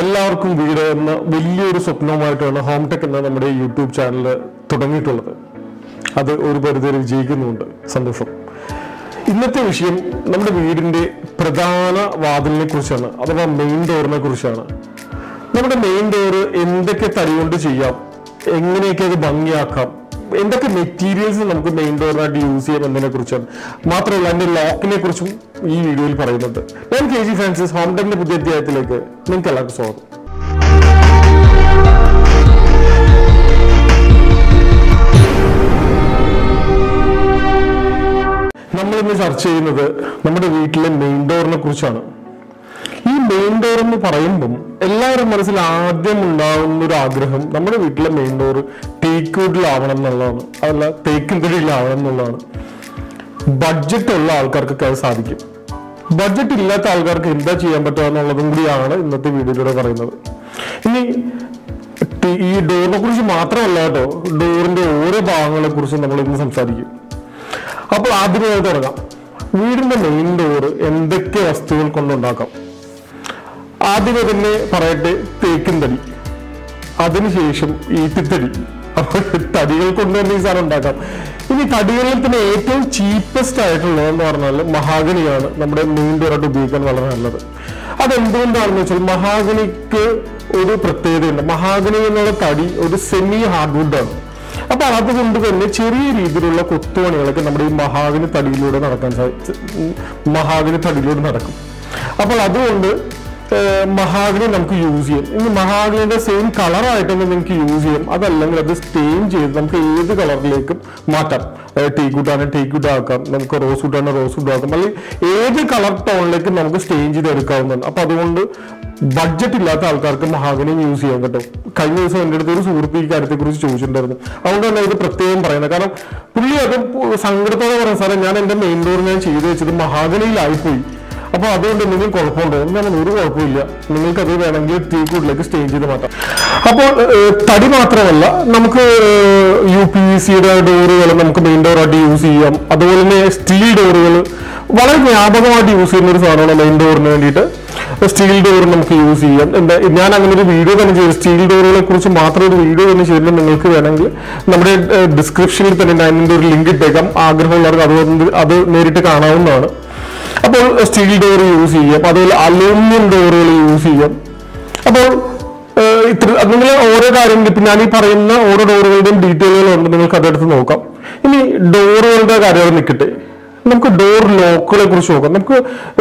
എല്ലാവർക്കും വീട് എന്ന വലിയൊരു സ്വപ്നവുമായിട്ടാണ് ഹോം ടെക് എന്ന നമ്മുടെ യൂട്യൂബ് ചാനൽ തുടങ്ങിയിട്ടുള്ളത്. അത് ഒരു പരിധിവരെ വിജയിക്കുന്നുണ്ട് സന്തോഷം. ഇന്നത്തെ വിഷയം നമ്മുടെ വീടിന്റെ പ്രധാന വാതിലിനെ കുറിച്ചാണ് അഥവാ മെയിൻ ഡോറിനെ കുറിച്ചാണ് നമ്മുടെ മെയിൻ ഡോറ് എന്തൊക്കെ തടി കൊണ്ട് ചെയ്യാം എങ്ങനെയൊക്കെ അത് ഭംഗിയാക്കാം എന്തൊക്കെ മെറ്റീരിയൽസ് നമുക്ക് മെയിൻ ഡോറിനായിട്ട് യൂസ് ചെയ്യാം എന്നതിനെ കുറിച്ചും മാത്രമല്ല അതിന്റെ ലോക്കിനെ കുറിച്ചും ഈ വീഡിയോയിൽ പറയുന്നുണ്ട്. ഞാൻ കെ ജി ഫ്രാൻസിസ് ഹോം പുതിയ അധ്യായത്തിലേക്ക് നിങ്ങൾക്ക് എല്ലാവർക്കും സ്വാഗതം. നമ്മളിന്ന് ചർച്ച ചെയ്യുന്നത് നമ്മുടെ വീട്ടിലെ മെയിൻ ഡോറിനെ കുറിച്ചാണ്. മെയിൻ ഡോർ എന്ന് പറയുമ്പം എല്ലാവരും മനസ്സിൽ ആദ്യം ഉണ്ടാകുന്ന ഒരു ആഗ്രഹം നമ്മുടെ വീട്ടിലെ മെയിൻ ഡോർ ടേക്ക് വുഡിലാവണം എന്നുള്ളതാണ്. അതല്ല തേക്കിൻ തടിയിലാവണം എന്നുള്ളതാണ്. ബഡ്ജറ്റ് ഉള്ള ആൾക്കാർക്കൊക്കെ അത് സാധിക്കും. ബഡ്ജറ്റ് ഇല്ലാത്ത ആൾക്കാർക്ക് എന്താ ചെയ്യാൻ പറ്റുക എന്നുള്ളതും കൂടിയാണ് ഇന്നത്തെ വീഡിയോയിലൂടെ പറയുന്നത്. ഇനി ഈ ഡോറിനെ കുറിച്ച് മാത്രമല്ല കേട്ടോ ഡോറിന്റെ ഓരോ ഭാഗങ്ങളെ കുറിച്ചും നമ്മൾ ഇന്ന് സംസാരിക്കും. അപ്പോൾ ആദ്യമായി തുടങ്ങാം. വീടിന്റെ മെയിൻ ഡോർ എന്തൊക്കെ വസ്തുക്കൾ കൊണ്ടുണ്ടാക്കാം? ആദ്യമേ തന്നെ പറയട്ടെ തടി. അതിനുശേഷം ഈട്ടിത്തടി അപ്പൊ തടികൾ കൊണ്ട് തന്നെ ഈ സാധനം ഉണ്ടാക്കാം. ഇനി തടികളിൽ തന്നെ ഏറ്റവും ചീപ്പസ്റ്റ് ആയിട്ടുള്ളത് എന്ന് പറഞ്ഞാൽ മഹാഗണിയാണ് നമ്മുടെ ഡോറായിട്ട് ഉപയോഗിക്കാൻ വളരെ നല്ലത്. അതെന്തുകൊണ്ടാണെന്ന് വെച്ചാൽ മഹാഗണിക്ക് ഒരു പ്രത്യേകതയുണ്ട്. മഹാഗണി എന്നുള്ള തടി ഒരു സെമി ഹാർഡ്വുഡ് ആണ്. അപ്പൊ അതുകൊണ്ട് തന്നെ ചെറിയ രീതിയിലുള്ള കൊത്തുപണികളൊക്കെ നമ്മുടെ ഈ മഹാഗണി തടിയിലൂടെ നടക്കാൻ സാധിച്ചു മഹാഗണി തടിയിലൂടെ നടക്കും. അപ്പോൾ അതുകൊണ്ട് ഏഹ്, മഹാഗണി നമുക്ക് യൂസ് ചെയ്യാം. ഇനി മഹാഗ്നിയുടെ സെയിം കളറായിട്ട് തന്നെ നിങ്ങൾക്ക് യൂസ് ചെയ്യാം. അതല്ലെങ്കിൽ അത് സ്റ്റെയിൻ ചെയ്ത് നമുക്ക് ഏത് കളറിലേക്കും മാറ്റാം. ടീ കുട്ടാണ് ടീ കുട്ടാക്കാം നമുക്ക് റോസ് കുട്ടാണ് റോസ് കുട്ടാക്കാം. അല്ലെങ്കിൽ ഏത് കളർ ടോണിലേക്ക് നമുക്ക് സ്റ്റെയിൻ ചെയ്ത് എടുക്കാവുന്നതാണ്. അപ്പൊ അതുകൊണ്ട് ബഡ്ജറ്റ് ഇല്ലാത്ത ആൾക്കാർക്ക് മഹാഗണി യൂസ് ചെയ്യാൻ കേട്ടോ. കഴിഞ്ഞ ദിവസം എന്റെ അടുത്ത് ഒരു സുഹൃത്ത് ഈ കാര്യത്തെ കുറിച്ച് ചോദിച്ചിട്ടുണ്ടായിരുന്നു. അതുകൊണ്ട് തന്നെ ഇത് പ്രത്യേകം പറയുന്നത്. കാരണം പുള്ളി അത് സങ്കടത്തോടെ പറയാം സാറേ ഞാൻ എന്റെ മെയിൻ ഡോർ ഞാൻ ചെയ്തു വെച്ചത് മഹാഗണിയിലായിപ്പോയി. അപ്പൊ അതുകൊണ്ട് എന്തെങ്കിലും കുഴപ്പമുണ്ടോ? എന്നാലും ഒരു കുഴപ്പമില്ല. നിങ്ങൾക്ക് അത് വേണമെങ്കിൽ ടീ കൂടിലേക്ക് സ്റ്റേ ചെയ്ത് മാറ്റാം. അപ്പോൾ തടി മാത്രമല്ല നമുക്ക് യു പി സിയുടെ ഡോറുകൾ നമുക്ക് മെയിൻ ഡോറായിട്ട് യൂസ് ചെയ്യാം. അതുപോലെ തന്നെ സ്റ്റീൽ ഡോറുകൾ വളരെ വ്യാപകമായിട്ട് യൂസ് ചെയ്യുന്ന ഒരു സാധനമാണ് മെയിൻ ഡോറിന് വേണ്ടിയിട്ട്. സ്റ്റീൽ ഡോർ നമുക്ക് യൂസ് ചെയ്യാം. എന്താ ഞാൻ അങ്ങനെ ഒരു വീഡിയോ തന്നെ ചെയ്തു സ്റ്റീൽ ഡോറുകളെ കുറിച്ച് മാത്രം ഒരു വീഡിയോ തന്നെ ചെയ്തിട്ട് നിങ്ങൾക്ക് വേണമെങ്കിൽ നമ്മുടെ ഡിസ്ക്രിപ്ഷനിൽ തന്നെ ഞാൻ ഒരു ലിങ്ക് ഇട്ടേക്കാം. ആഗ്രഹമുള്ളവർക്ക് അത് അത് നേരിട്ട് കാണാവുന്നതാണ്. അപ്പോൾ സ്റ്റീൽ ഡോർ യൂസ് ചെയ്യാം. അതുപോലെ അലൂമിനിയം ഡോറുകൾ യൂസ് ചെയ്യാം. അപ്പോൾ ഇത്ര നിങ്ങൾ ഓരോ കാര്യങ്ങൾ ഇപ്പം ഞാൻ ഈ പറയുന്ന ഓരോ ഡോറുകളുടെയും ഡീറ്റെയിലുകളുണ്ട് നിങ്ങൾക്ക് അതെടുത്ത് നോക്കാം. ഇനി ഡോറുകളുടെ കാര്യങ്ങൾ നിൽക്കട്ടെ നമുക്ക് ഡോർ ലോക്കുകളെ കുറിച്ച് നോക്കാം. നമുക്ക്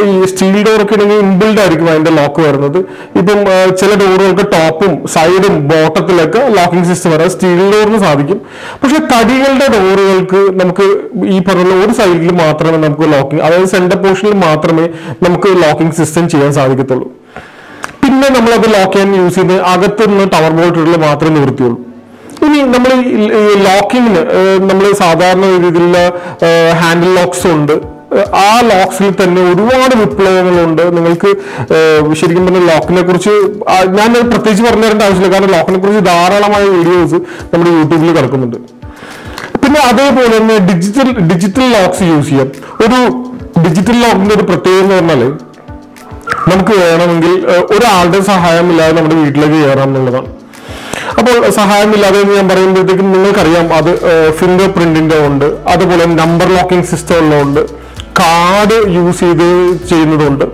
ഈ സ്റ്റീൽ ഡോർ ഒക്കെ ആണെങ്കിൽ ഇൻബിൽഡ് ആയിരിക്കും അതിന്റെ ലോക്ക് വരുന്നത്. ഇപ്പം ചില ഡോറുകൾക്ക് ടോപ്പും സൈഡും ബോട്ടത്തിലൊക്കെ ലോക്കിംഗ് സിസ്റ്റം വരാം. സ്റ്റീൽ ഡോറിന് സാധിക്കും. പക്ഷെ തടികളുടെ ഡോറുകൾക്ക് നമുക്ക് ഈ പറഞ്ഞ ഒരു സൈഡിൽ മാത്രമേ നമുക്ക് ലോക്കിംഗ് അതായത് സെന്റർ പോർഷനിൽ മാത്രമേ നമുക്ക് ലോക്കിംഗ് സിസ്റ്റം ചെയ്യാൻ സാധിക്കത്തുള്ളൂ. പിന്നെ നമ്മളത് ലോക്ക് ചെയ്യാൻ യൂസ് ചെയ്യുന്നത് അകത്തുനിന്ന് ടവർ ബോൾട്ടുകളിൽ മാത്രമേ നിവൃത്തിയുള്ളൂ. ഇനി നമ്മൾ ലോക്കിങ്ങിന് നമ്മൾ സാധാരണ രീതിയിലുള്ള ഹാൻഡിൽ ലോക്സ് ഉണ്ട്. ആ ലോക്സിൽ തന്നെ ഒരുപാട് വിപ്ലവങ്ങളുണ്ട്. നിങ്ങൾക്ക് ശരിക്കും പറഞ്ഞ ലോക്കിനെ കുറിച്ച് ഞാൻ പ്രത്യേകിച്ച് പറഞ്ഞു തരേണ്ട ആവശ്യമില്ല. കാരണം ലോക്കിനെ കുറിച്ച് ധാരാളമായ വീഡിയോസ് നമ്മുടെ യൂട്യൂബിൽ കിടക്കുന്നുണ്ട്. പിന്നെ അതേപോലെ തന്നെ ഡിജിറ്റൽ ഡിജിറ്റൽ ലോക്സ് യൂസ് ചെയ്യാം. ഒരു ഡിജിറ്റൽ ലോക്കിന്റെ ഒരു പ്രത്യേകത എന്ന് പറഞ്ഞാൽ നമുക്ക് വേണമെങ്കിൽ ഒരാളുടെ സഹായമില്ലാതെ നമ്മുടെ വീട്ടിലേക്ക് കയറാം എന്നുള്ളതാണ്. അപ്പോൾ സഹായമില്ലാതെ എന്ന് ഞാൻ പറയുമ്പോഴത്തേക്കും നിങ്ങൾക്കറിയാം അത് ഫിംഗർ പ്രിന്റിന്റെ ഉണ്ട്. അതുപോലെ നമ്പർ ലോക്കിംഗ് സിസ്റ്റം ഉള്ളതുകൊണ്ട് കാർഡ് യൂസ് ചെയ്ത് ചെയ്യുന്നതുണ്ട്.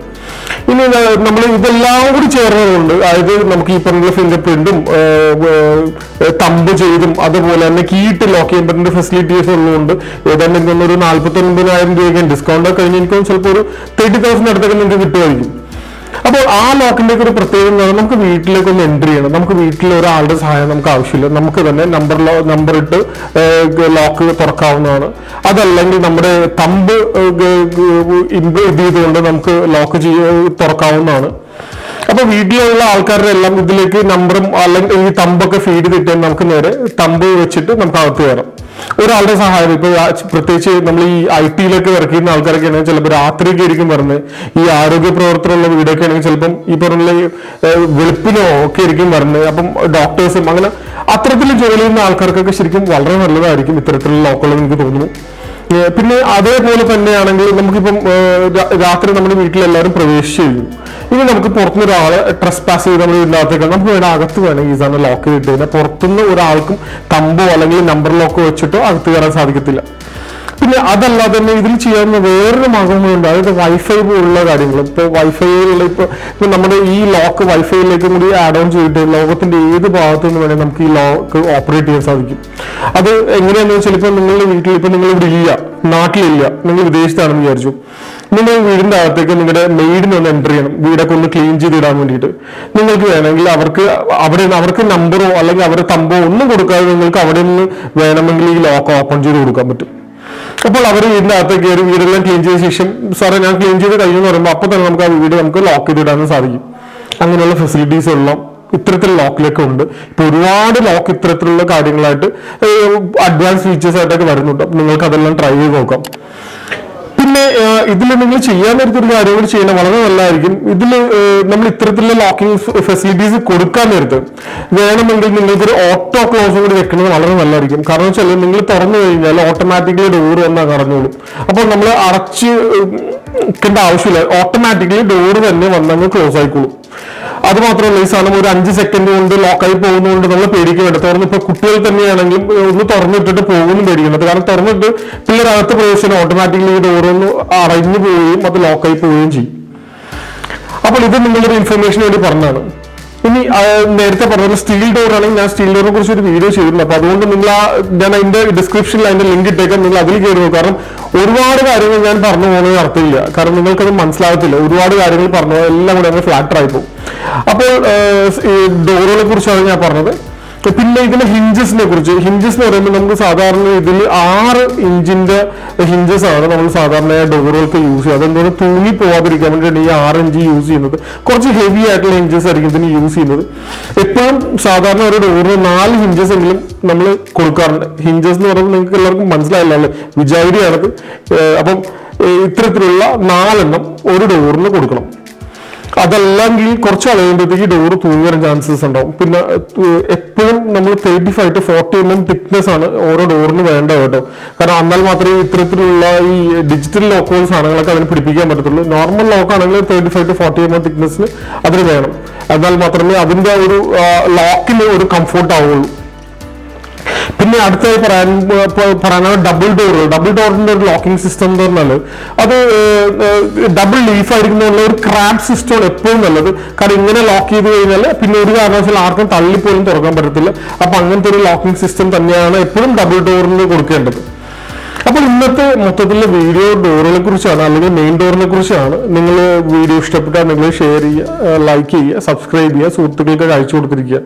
ഇനി നമ്മൾ ഇതെല്ലാം കൂടി ചേർന്നതുകൊണ്ട് അതായത് നമുക്ക് ഈ പറഞ്ഞ ഫിംഗർ പ്രിന്റും തമ്പ് ചെയ്തും അതുപോലെ തന്നെ കീട്ട് ലോക്ക് ചെയ്യാൻ പറ്റുന്ന ഫെസിലിറ്റീസ് ഉള്ളതുകൊണ്ട് ഏതാണ്ട് എനിക്കൊന്നൊരു നാല്പത്തി ഒൻപതിനായിരം രൂപയ്ക്ക് ഡിസ്കൗണ്ട് കഴിഞ്ഞ് എനിക്ക് ചിലപ്പോൾ ഒരു തേർട്ടി തൗസൻഡ് അടുത്തൊക്കെ നിങ്ങൾക്ക് കിട്ടുമായിരിക്കും. അപ്പോൾ ആ ലോക്കിന്റെ ഒക്കെ ഒരു പ്രത്യേകത എന്ന് പറഞ്ഞാൽ നമുക്ക് വീട്ടിലേക്ക് ഒന്ന് എൻട്രി ചെയ്യണം. നമുക്ക് വീട്ടിൽ ഒരാളുടെ സഹായം നമുക്ക് ആവശ്യമില്ല. നമുക്ക് തന്നെ നമ്പർ നമ്പർ ഇട്ട് ലോക്ക് തുറക്കാവുന്നതാണ്. അതല്ലെങ്കിൽ നമ്മുടെ തമ്പ് ഇത് ചെയ്തുകൊണ്ട് നമുക്ക് ലോക്ക് ചെയ്യ തുറക്കാവുന്നതാണ്. അപ്പൊ വീട്ടിലുള്ള ആൾക്കാരുടെ എല്ലാം ഇതിലേക്ക് നമ്പറും അല്ലെങ്കിൽ ഈ തമ്പൊക്കെ ഫീഡ് ചെയ്തിട്ട് നമുക്ക് നേരെ തമ്പ് വെച്ചിട്ട് നമുക്ക് അകത്ത് കയറാം. ഒരാളുടെ സഹായം. ഇപ്പൊ പ്രത്യേകിച്ച് നമ്മൾ ഈ ഐ ടിയിലൊക്കെ വർക്ക് ചെയ്യുന്ന ആൾക്കാരൊക്കെ ആണെങ്കിൽ ചിലപ്പോൾ രാത്രിയൊക്കെ ആയിരിക്കും വരുന്നത് ഈ ആരോഗ്യ പ്രവർത്തനമുള്ള വീടൊക്കെ ആണെങ്കിൽ ചിലപ്പം ഈ പറഞ്ഞ വെളുപ്പിനോ ഒക്കെ ആയിരിക്കും വരുന്നത് അപ്പം ഡോക്ടേഴ്സും അങ്ങനെ അത്തരത്തിൽ ജോലി ചെയ്യുന്ന ആൾക്കാർക്കൊക്കെ ശരിക്കും വളരെ നല്ലതായിരിക്കും ഇത്തരത്തിലുള്ള ലോക്കുകൾ എനിക്ക് തോന്നുന്നു. പിന്നെ അതേപോലെ തന്നെയാണെങ്കിൽ നമുക്കിപ്പം രാത്രി നമ്മുടെ വീട്ടിൽ എല്ലാവരും പ്രവേശിച്ചു കഴിഞ്ഞു. ഇനി നമുക്ക് പുറത്തുനിന്ന് ഒരാൾ ട്രസ് പാസ് ചെയ്ത് നമ്മൾ വീടിനകത്തേക്ക് നമുക്ക് വേണം അകത്ത് വേണമെങ്കിൽ ഈ സാധനം ലോക്ക് ചെയ്തിട്ട് കഴിഞ്ഞാൽ പുറത്തുനിന്ന് ഒരാൾക്കും കമ്പോ അല്ലെങ്കിൽ നമ്പർ ലോക്കോ വെച്ചിട്ടോ അകത്ത് കയറാൻ സാധിക്കത്തില്ല. പിന്നെ അതല്ലാതെ തന്നെ ഇതിൽ ചെയ്യാവുന്ന വേറൊരു മാർഗങ്ങളുണ്ട് അതായത് വൈഫൈ പോലുള്ള കാര്യങ്ങൾ. ഇപ്പോൾ വൈഫൈയിലുള്ള ഇപ്പോൾ ഇപ്പോൾ നമ്മുടെ ഈ ലോക്ക് വൈഫൈയിലേക്ക് കൂടി ആഡ് ഓൺ ചെയ്തിട്ട് ലോകത്തിന്റെ ഏത് ഭാഗത്തു നിന്ന് വേണമെങ്കിൽ നമുക്ക് ഈ ലോക്ക് ഓപ്പറേറ്റ് ചെയ്യാൻ സാധിക്കും. അത് എങ്ങനെയാണെന്ന് വെച്ചാൽ ഇപ്പോൾ നിങ്ങളുടെ വീട്ടിൽ ഇപ്പോൾ നിങ്ങൾ ഇവിടെ ഇല്ല നാട്ടിലില്ല നിങ്ങൾ വിദേശത്താണെന്ന് വിചാരിച്ചു. നിങ്ങൾ വീടിന്റെ അകത്തേക്ക് നിങ്ങളുടെ മെയ്ഡിനെ ഒന്ന് എന്റർ ചെയ്യണം. വീടൊക്കെ ഒന്ന് ക്ലീൻ ചെയ്തിടാൻ വേണ്ടിയിട്ട്. നിങ്ങൾക്ക് വേണമെങ്കിൽ അവർക്ക് അവിടെ അവർക്ക് നമ്പറോ അല്ലെങ്കിൽ അവരുടെ തമ്പോ ഒന്നും കൊടുക്കാതെ നിങ്ങൾക്ക് അവിടെ നിന്ന് വേണമെങ്കിൽ ഈ ലോക്ക് ഓപ്പൺ ചെയ്ത് കൊടുക്കാൻ പറ്റും. അപ്പോൾ അവർ വീടിനകത്ത് കയറി വീടെല്ലാം ക്ലീൻ ചെയ്ത ശേഷം സാറേ ഞാൻ ക്ലീൻ ചെയ്ത് കഴിഞ്ഞു എന്ന് പറയുമ്പോൾ അപ്പോൾ തന്നെ നമുക്ക് ആ വീട് നമുക്ക് ലോക്ക് ചെയ്തിടാനും സാധിക്കും. അങ്ങനെയുള്ള ഫെസിലിറ്റീസ് എല്ലാം ഇത്തരത്തിൽ ലോക്കിലൊക്കെ ഉണ്ട്. ഇപ്പൊ ഒരുപാട് ലോക്ക് ഇത്തരത്തിലുള്ള കാര്യങ്ങളായിട്ട് അഡ്വാൻസ് ഫീച്ചേഴ്സ് ആയിട്ടൊക്കെ വരുന്നുണ്ട്. അപ്പൊ നിങ്ങൾക്ക് അതെല്ലാം ട്രൈ ചെയ്ത് നോക്കാം. പിന്നെ ഇതിൽ നിങ്ങൾ ചെയ്യാൻ നേരത്തൊരു കാര്യങ്ങൾ ചെയ്യണം. വളരെ നല്ലതായിരിക്കും. ഇതിൽ നമ്മൾ ഇത്തരത്തിലുള്ള ലോക്കിംഗ് ഫെസിലിറ്റീസ് കൊടുക്കാൻ നേരത്ത് വേണമെങ്കിൽ നിങ്ങൾക്ക് ഒരു ഓട്ടോ ക്ലോസും കൂടി വെക്കുന്നത് വളരെ നല്ലതായിരിക്കും. കാരണം വെച്ചാൽ നിങ്ങൾ തുറന്നു കഴിഞ്ഞാൽ ഓട്ടോമാറ്റിക്കലി ഡോർ വന്നാൽ കറഞ്ഞോളും അപ്പോൾ നമ്മൾ അടച്ച് വെക്കേണ്ട ആവശ്യമില്ല. ഓട്ടോമാറ്റിക്കലി ഡോർ തന്നെ വന്നങ്ങ് ക്ലോസ് ആയിക്കോളും. അത് മാത്രമല്ല ഈ സാധനം ഒരു അഞ്ച് സെക്കൻഡ് കൊണ്ട് ലോക്കായി പോകുന്നതുകൊണ്ട് നമ്മൾ പേടിക്കുന്നുണ്ട് തുറന്ന് ഇപ്പൊ കുട്ടികൾ തന്നെയാണെങ്കിലും ഒന്ന് തുറന്നിട്ടിട്ട് പോകുന്നു പേടിക്കുന്നത് കാരണം തുറന്നിട്ട് പിള്ളേരകത്ത് പ്രവേശനം ഓട്ടോമാറ്റിക്കലി ഈ ഡോറൊന്ന് അടഞ്ഞു പോവുകയും അത് ലോക്കായി പോവുകയും ചെയ്യും. അപ്പോൾ ഇത് നിങ്ങളൊരു ഇൻഫർമേഷൻ വേണ്ടി പറഞ്ഞതാണ്. ഇനി നേരത്തെ പറഞ്ഞ സ്റ്റീൽ ഡോർ ആണെങ്കിൽ ഞാൻ സ്റ്റീൽ ഡോറിനെ കുറിച്ച് ഒരു വീഡിയോ ചെയ്തിട്ടുണ്ട്. അപ്പൊ അതുകൊണ്ട് നിങ്ങൾ ആ ഞാൻ അതിന്റെ ഡിസ്ക്രിപ്ഷനിൽ അതിന്റെ ലിങ്ക് ഇട്ടേക്കാം. നിങ്ങൾ അതിൽ കയറി നോക്കും. കാരണം ഒരുപാട് കാര്യങ്ങൾ ഞാൻ പറഞ്ഞു പോകുന്നത് അർത്ഥമില്ല. കാരണം നിങ്ങൾക്കത് മനസ്സിലാകത്തില്ല. ഒരുപാട് കാര്യങ്ങൾ പറഞ്ഞു എല്ലാം കൂടെ അങ്ങ് ഫ്ലാറ്റർ ആയി പോകും. അപ്പോൾ ഡോറുകളെ കുറിച്ചാണ് ഞാൻ പറഞ്ഞത്. പിന്നെ ഇതിന് ഹിഞ്ചസിനെ കുറിച്ച്. ഹിഞ്ചസ് എന്ന് പറയുമ്പോൾ നമുക്ക് സാധാരണ ഇതിൽ ആറ് ഇഞ്ചിന്റെ ഹിഞ്ചസ് ആണ് നമ്മൾ സാധാരണ ഡോറുകൾക്ക് യൂസ് ചെയ്യുക. അതെന്താണ് തൂങ്ങി പോവാതിരിക്കാൻ വേണ്ടിയിട്ടാണ് ഈ ആറ് ഇഞ്ച് യൂസ് ചെയ്യുന്നത്. കുറച്ച് ഹെവി ആയിട്ടുള്ള ഹിഞ്ചസ് ആയിരിക്കും ഇതിന് യൂസ് ചെയ്യുന്നത്. എപ്പോഴും സാധാരണ ഒരു ഡോറിന് നാല് ഹിഞ്ചസ് എങ്കിലും നമ്മൾ കൊടുക്കാറുണ്ട്. ഹിഞ്ചസ് എന്ന് പറയുമ്പോൾ നിങ്ങൾക്ക് എല്ലാവർക്കും മനസ്സിലായില്ലേ വിചാരിയാണത് അപ്പം ഇത്തരത്തിലുള്ള നാലെണ്ണം ഒരു ഡോറിന് കൊടുക്കണം. അതല്ലെങ്കിൽ കുറച്ച് കളയുമ്പോഴത്തേക്ക് ഡോറ് തൂങ്ങാൻ ചാൻസസ് ഉണ്ടാവും. പിന്നെ എപ്പോഴും നമ്മൾ thirty five to forty M M thickness ആണ് ഓരോ ഡോറിന് വേണ്ട കേട്ടോ. കാരണം എന്നാൽ മാത്രമേ ഇത്തരത്തിലുള്ള ഈ ഡിജിറ്റൽ ലോക്കുകൾ സാധനങ്ങളൊക്കെ അതിന് പിടിപ്പിക്കാൻ പറ്റത്തുള്ളൂ. നോർമൽ ലോക്ക് ആണെങ്കിൽ thirty five to forty M M തിക്നെസ്സിന് അതിന് വേണം. എന്നാൽ മാത്രമേ അതിന്റെ ഒരു ലോക്കിന് ഒരു കംഫോർട്ട് ആവുള്ളൂ. പിന്നെ അടുത്തായി പറയാൻ പറയാനാണ് ഡബിൾ ഡോർ ഡബിൾ ഡോറിന്റെ ഒരു ലോക്കിംഗ് സിസ്റ്റം എന്ന് പറഞ്ഞാൽ അത് ഡബിൾ ലീഫ് ആയിരിക്കുന്ന ഒരു ക്രാബ് സിസ്റ്റമാണ് എപ്പോഴും നല്ലത്. കാരണം ഇങ്ങനെ ലോക്ക് ചെയ്ത് കഴിഞ്ഞാൽ പിന്നെ ഒരു കാരണവശാലും ആർക്കും തള്ളിപ്പോലും തുറക്കാൻ പറ്റത്തില്ല. അപ്പൊ അങ്ങനത്തെ ഒരു ലോക്കിംഗ് സിസ്റ്റം തന്നെയാണ് എപ്പോഴും ഡബിൾ ഡോറിന് കൊടുക്കേണ്ടത്. അപ്പോൾ ഇന്നത്തെ മൊത്തത്തിലുള്ള വീഡിയോ ഡോറിനെ കുറിച്ചാണ് അല്ലെങ്കിൽ മെയിൻ ഡോറിനെ കുറിച്ചാണ് നിങ്ങൾ വീഡിയോ ഇഷ്ടപ്പെട്ടാൽ നിങ്ങൾ ഷെയർ ചെയ്യുക ലൈക്ക് ചെയ്യുക സബ്സ്ക്രൈബ് ചെയ്യുക സുഹൃത്തുക്കൾക്ക് അയച്ചു കൊടുത്തിരിക്കുക.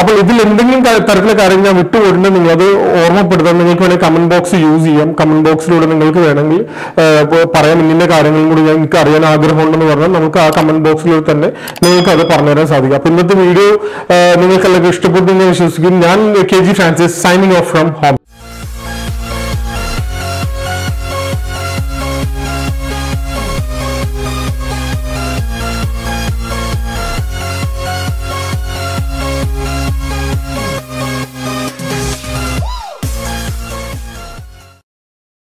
അപ്പോൾ ഇതിൽ എന്തെങ്കിലും തരത്തിലുള്ള കാര്യങ്ങൾ കാര്യം ഞാൻ വിട്ടുപോയിട്ടുണ്ട് നിങ്ങളത് ഓർമ്മപ്പെടുത്താൻ നിങ്ങൾക്ക് വേണമെങ്കിൽ കമന്റ് ബോക്സ് യൂസ് ചെയ്യാം. കമന്റ് ബോക്സിലൂടെ നിങ്ങൾക്ക് വേണമെങ്കിൽ പറയാൻ ഇന്ന കാര്യങ്ങളും കൂടി ഞാൻ എനിക്ക് അറിയാൻ ആഗ്രഹമുണ്ടെന്ന് പറഞ്ഞാൽ നമുക്ക് ആ കമന്റ് ബോക്സിലൂടെ തന്നെ നിങ്ങൾക്ക് അത് പറഞ്ഞു പറഞ്ഞുതരാൻ സാധിക്കും. അപ്പോൾ ഇന്നത്തെ വീഡിയോ നിങ്ങൾക്കെല്ലാം ഇഷ്ടപ്പെട്ടു എന്ന് വിശ്വസിക്കും ഞാൻ K G Francis signing off from home